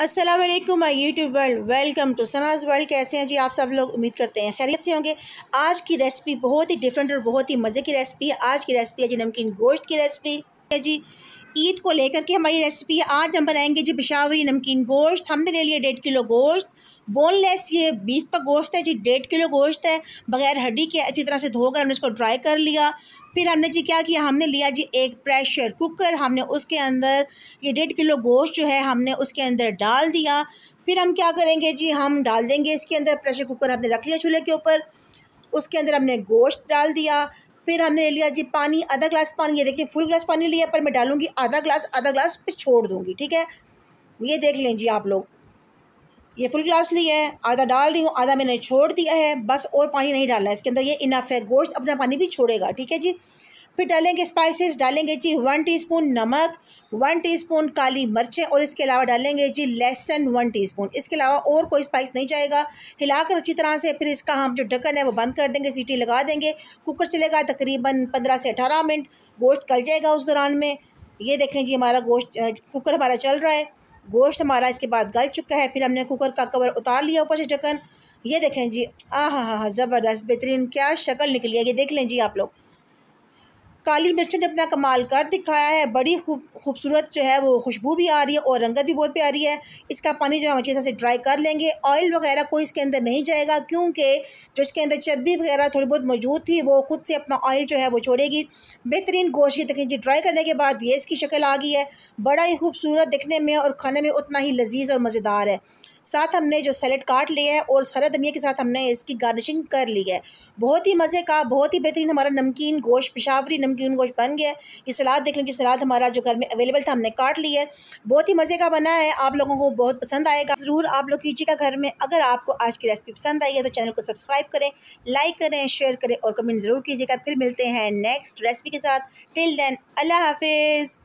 अस्सलाम my YouTube world welcome to Sanaz world कैसे हैं जी आप सब लोग? उम्मीद करते हैं खैरियत से होंगे। आज की रेसिपी बहुत ही डिफरेंट और बहुत ही मज़े की रेसिपी है। आज की रेसिपी है जी नमकीन गोश्त की रेसिपी है जी। ईद को लेकर के हमारी रेसिपी है। आज हम बनाएँगे जी पिशावरी नमकीन गोश्त। हमने ले लिया डेढ़ किलो गोश्त। बोनलेस ये बीफ का गोश्त है जी, डेढ़ किलो गोश्त है। बगैर हड्डी के अच्छी तरह से धोकर हमने इसको ड्राई कर लिया। फिर हमने जी क्या किया? हमने लिया जी एक प्रेशर कुकर हमने उसके अंदर ये डेढ़ किलो गोश्त जो है, हमने उसके अंदर डाल दिया। फिर हम क्या करेंगे जी? हम डाल देंगे इसके अंदर प्रेशर कुकर हमने रख लिया चूल्हे के ऊपर। उसके अंदर हमने गोश्त डाल दिया। फिर हमने ले लिया जी पानी, आधा ग्लास पानी, ये देखिए फुल ग्लास पानी लिया, पर मैं डालूँगी आधा ग्लास आधा ग्लास पे छोड़ दूँगी, ठीक है? ये देख लें जी आप लोग। ये फुल ग्लास लिया है, आधा डाल रही हूँ, आधा मैंने छोड़ दिया है, बस और पानी नहीं डालना है। इसके अंदर ये इनफ है गोश्त अपना पानी भी छोड़ेगा, ठीक है जी? फिर डालेंगे स्पाइसेस डालेंगे जी वन टीस्पून नमक वन टीस्पून काली मिर्चें और इसके अलावा डालेंगे जी लहसन वन टीस्पून इसके अलावा और कोई स्पाइस नहीं जाएगा। हिलाकर अच्छी तरह से फिर इसका हम जो ढक्कन है वो बंद कर देंगे, सीटी लगा देंगे। कुकर चलेगा तकरीबन पंद्रह से अठारह मिनट। गोश्त गल जाएगा उस दौरान में। ये देखें जी हमारा गोश्त कुकर हमारा चल रहा है। गोश्त हमारा इसके बाद गल चुका है। फिर हमने कुकर का कवर उतार लिया ऊपर से ढक्कन। ये देखें जी आ हाँ हाँ हाँ ज़बरदस्त, बेहतरीन, क्या शक्ल निकली है। ये देख लें जी आप लोग। काली मिर्च ने अपना कमाल कर दिखाया है। बड़ी खूब, खूबसूरत जो है वो खुशबू भी आ रही है और रंगत भी बहुत प्यारी है। इसका पानी जो हम अच्छी तरह से ड्राई कर लेंगे। ऑयल वगैरह कोई इसके अंदर नहीं जाएगा क्योंकि जो इसके अंदर चर्बी वगैरह थोड़ी बहुत मौजूद थी, वो खुद से अपना ऑयल जो है वो छोड़ेगी। बेहतरीन गोश्त की तकनीक ड्राई करने के बाद ये इसकी शक्ल आ गई है। बड़ा ही खूबसूरत दिखने में और खाने में उतना ही लजीज और मज़ेदार है। साथ हमने जो सैलड काट लिया है और हरा धनिया के साथ हमने इसकी गार्निशिंग कर ली है। बहुत ही मज़े का, बहुत ही बेहतरीन हमारा नमकीन गोश्त, पिशावरी नमकीन गोश्त बन गया। ये सलाद देख लीजिए सलाद हमारा जो घर में अवेलेबल था, हमने काट लिया है। बहुत ही मज़े का बना है, आप लोगों को बहुत पसंद आएगा। ज़रूर आप लोग कीजिएगा घर में, अगर आपको आज की रेसिपी पसंद आई है तो चैनल को सब्सक्राइब करें, लाइक करें, शेयर करें और कमेंट ज़रूर कीजिएगा। फिर मिलते हैं नेक्स्ट रेसिपी के साथ। टिल देन, अल्लाह हाफिज़।